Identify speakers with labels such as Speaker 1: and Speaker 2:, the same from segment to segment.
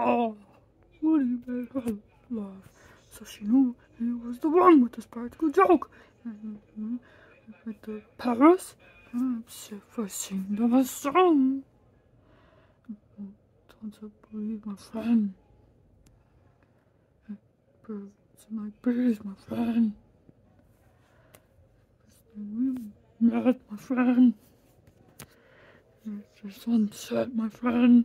Speaker 1: Oh, Woody made her laugh, oh, so she knew he was the one with this practical joke. With the Paris, first sing of a song. Don't believe my friend. Birds my bees, my friend. Met my friend. It's the sunset, my friend.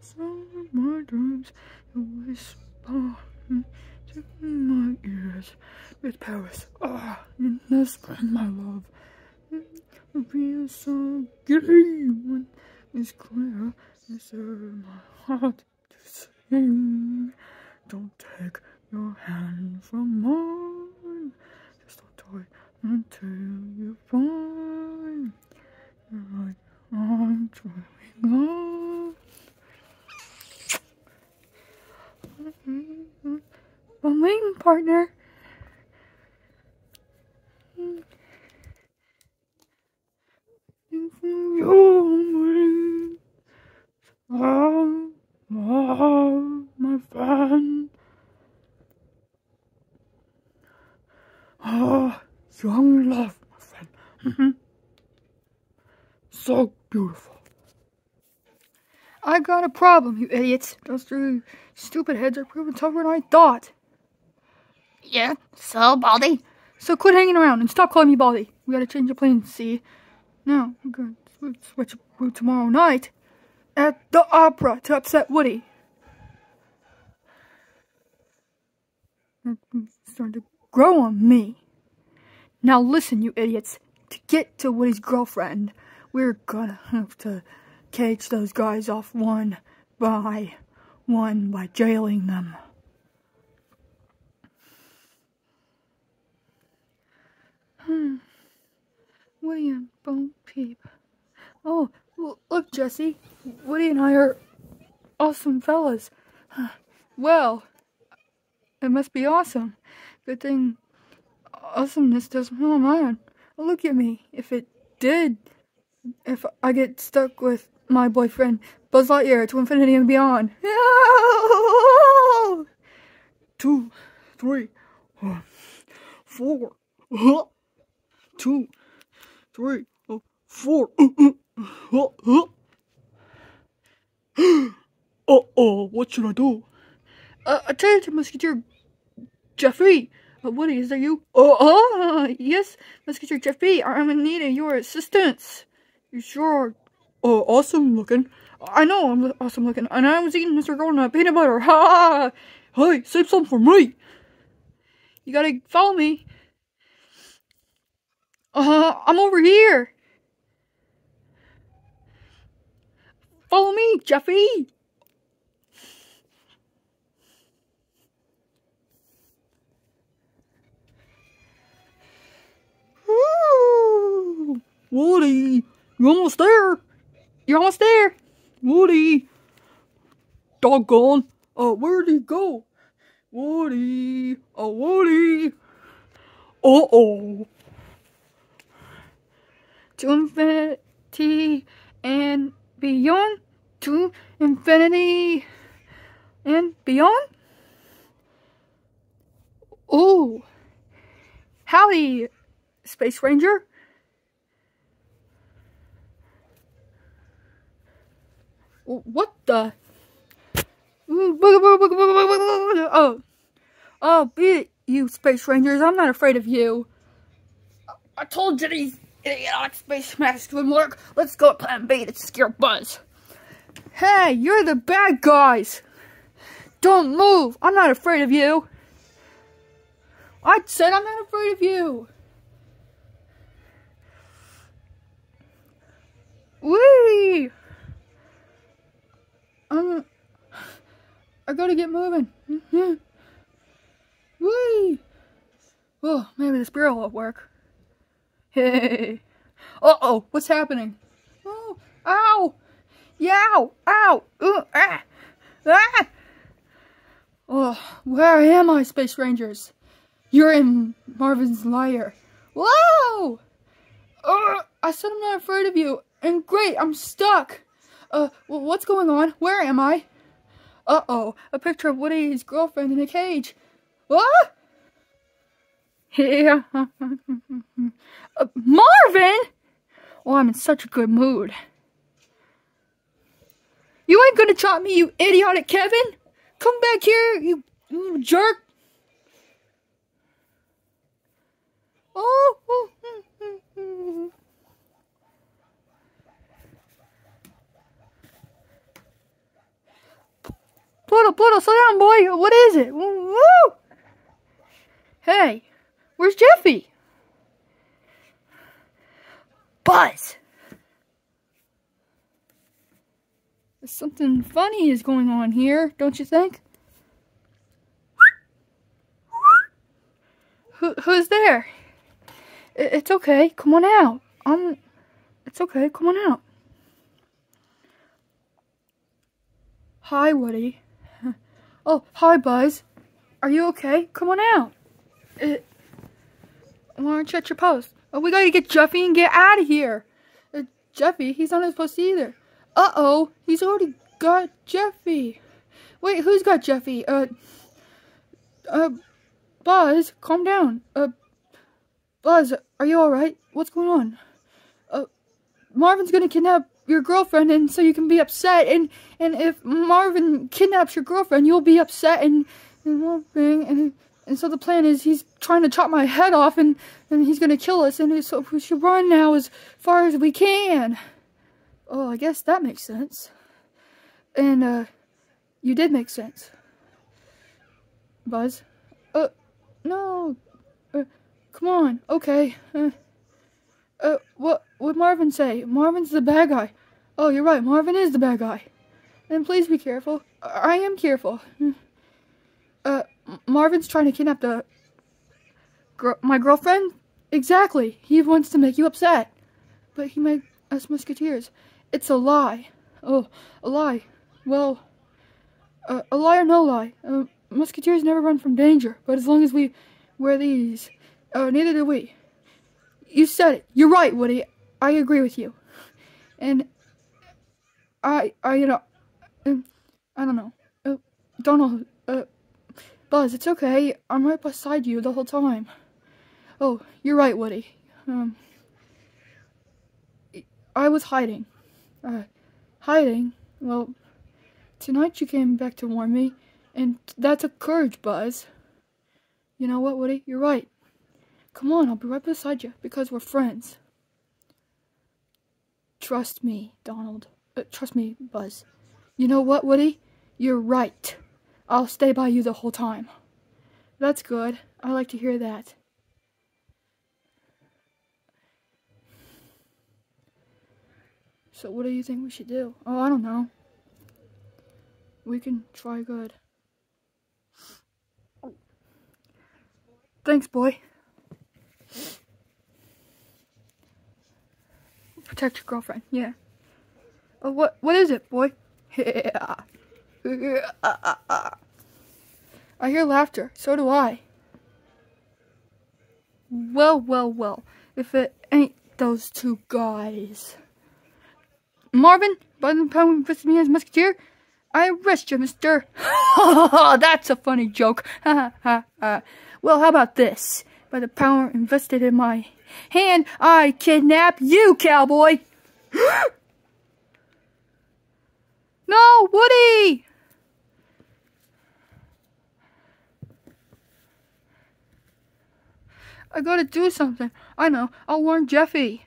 Speaker 1: some of my dreams, you whisper to my ears, with Paris, ah, in spring, my love. Feels so gay when it's clear, it's my heart to sing. Don't take your hand from mine, just a toy until you find your arm twirling on. I'm partner. Oh. Oh, young love, my friend. So beautiful. I got a problem, you idiots. Those three stupid heads are proving tougher than I thought.
Speaker 2: Yeah, so, Baldy?
Speaker 1: So quit hanging around and stop calling me Baldy. We gotta change the plans, see? Now, we're gonna switch route tomorrow night at the opera to upset Woody. It's starting to grow on me. Now listen, you idiots. To get to Woody's girlfriend, we're gonna have to cage those guys off one by one by jailing them. Hmm. Woody and Bo Peep. Oh, look, Jesse. Woody and I are awesome fellas. Well, it must be awesome. Good thing awesomeness doesn't know mine. Look at me. If it did, if I get stuck with my boyfriend Buzz Lightyear to infinity and beyond. Two, three, four, two, three, four. Uh oh, what should I do? Uh, attention, Musketeer Jeffrey! Uh, Woody, is that you? Oh, uh, yes, Musketeer Jeffrey, I'm in need of your assistance. You sure Oh, awesome looking. I know I'm awesome looking. And I was eating Mr. Golden peanut butter. Ha! Hey, save some for me. You gotta follow me. Uh, I'm over here. Follow me, Jeffy. Woody, you almost there. You're almost there. Woody. Doggone. Uh, where'd he go? Woody. Oh, Woody. Uh-oh. To infinity and beyond. To infinity and beyond. Oh. Howdy, Space Ranger. What the? Oh. Oh, beat you, Space Rangers. I'm not afraid of you. I told you these idiotic space masks wouldn't work. Let's go to plan B to scare Buzz. Hey, you're the bad guys. Don't move. I'm not afraid of you. I said I'm not afraid of you. Wee! I'm. I gotta get moving. Whee! Oh, maybe this spirit will work. Hey. Uh oh, what's happening? Oh, ow! Yow! Ow! Ooh, ah! Ah! Oh, where am I, Space Rangers? You're in Marvin's lair. Whoa! Uh, I said I'm not afraid of you. And great, I'm stuck. Uh, what's going on? Where am I? Uh-oh, a picture of Woody's girlfriend in a cage. What? Yeah. uh, Marvin! Oh, I'm in such a good mood. You ain't gonna chop me, you idiotic Kevin! Come back here, you, you jerk! Oh, oh, oh, Pluto, Pluto, slow down, boy. What is it? Woo! Hey, where's Jeffy? Buzz. Something funny is going on here, don't you think? Who, who's there? It's okay. Come on out. I'm. It's okay. Come on out. Hi, Woody. Oh, hi, Buzz. Are you okay? Come on out. Uh, why aren't you at your post? Oh, we gotta get Jeffy and get out of here. Uh, Jeffy, he's not supposed to either. Uh-oh, he's already got Jeffy. Wait, who's got Jeffy? Uh, uh, Buzz, calm down. Uh, Buzz, are you alright? What's going on? Uh, Marvin's gonna kidnap your girlfriend and so you can be upset. And and if Marvin kidnaps your girlfriend you'll be upset and and and, and so the plan is he's trying to chop my head off and and he's gonna kill us. And so we should run now as far as we can. Oh I guess that makes sense. And uh you did make sense. Buzz? Uh no. Uh, come on. Okay. Uh, uh, what would Marvin say? Marvin's the bad guy. Oh, you're right. Marvin is the bad guy. Then please be careful. I am careful. Uh, Marvin's trying to kidnap the girl, my girlfriend. Exactly. He wants to make you upset, but he made us musketeers. It's a lie. Oh, a lie. Well, uh, a lie or no lie. Uh, musketeers never run from danger, but as long as we wear these, uh, neither do we. You said it. You're right, Woody. I agree with you. And I, I, you know, um, I don't know. Uh, Donald, uh, Buzz, it's okay. I'm right beside you the whole time. Oh, you're right, Woody. Um, I was hiding. Uh, hiding? Well, tonight you came back to warn me, and that took courage, Buzz. You know what, Woody? You're right. Come on, I'll be right beside you, because we're friends. Trust me, Donald. Uh, trust me, Buzz. You know what, Woody? You're right. I'll stay by you the whole time. That's good. I like to hear that. So what do you think we should do? Oh, I don't know. We can try good. Thanks, boy. Protect your girlfriend, yeah. Oh, what? What is it, boy? I hear laughter. So do I. Well, well, well. If it ain't those two guys. Marvin, by the time with me as musketeer, I arrest you, mister. That's a funny joke. well, how about this? By the power invested in my hand, I kidnap you, cowboy. No, Woody! I gotta do something. I know. I'll warn Jeffy.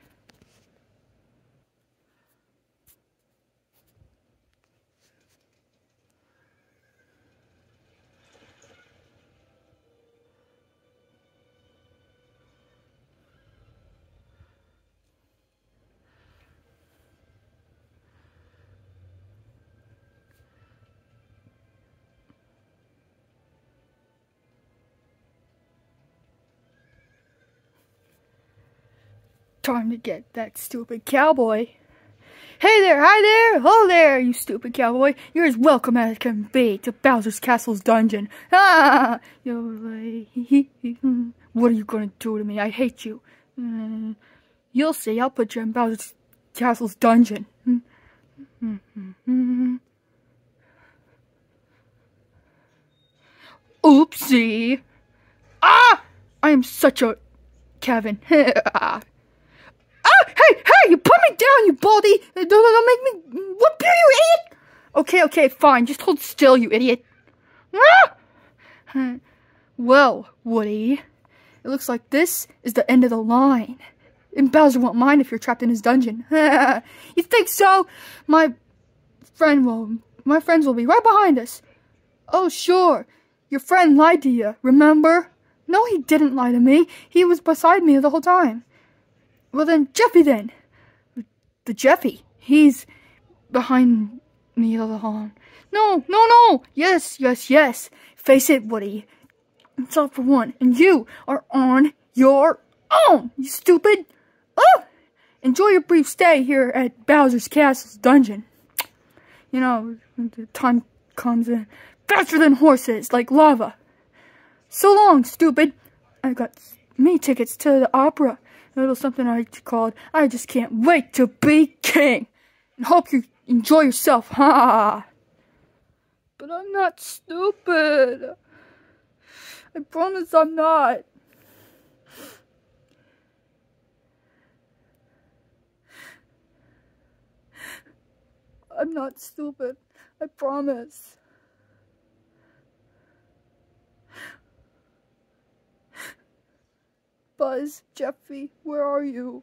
Speaker 1: Time to get that stupid cowboy. Hey there, hi there, ho there, you stupid cowboy. You're as welcome as can be to Bowser's Castle's dungeon. Ah! What are you gonna do to me? I hate you. Uh, you'll see, I'll put you in Bowser's Castle's dungeon. Oopsie. Ah! I am such a Kevin. Hey, hey, you put me down, you baldy. Don't, don't make me whoop you, you idiot. Okay, okay, fine. Just hold still, you idiot. Ah! Well, Woody, it looks like this is the end of the line. And Bowser won't mind if you're trapped in his dungeon. you think so? My friend will, my friends will be right behind us. Oh, sure. Your friend lied to you, remember? No, he didn't lie to me. He was beside me the whole time. Well, then, Jeffy, then. The Jeffy. He's behind me the whole time. No, no, no. Yes, yes, yes. Face it, Woody. It's all for one. And you are on your own, you stupid. Oh! Enjoy your brief stay here at Bowser's Castle's dungeon. You know, the time comes in faster than horses, like lava. So long, stupid. I got me tickets to the opera. Little something I called I Just Can't Wait to Be King. And hope you enjoy yourself, ha! But I'm not stupid. I promise I'm not. I'm not stupid. I promise. Buzz, Jeffy, where are you?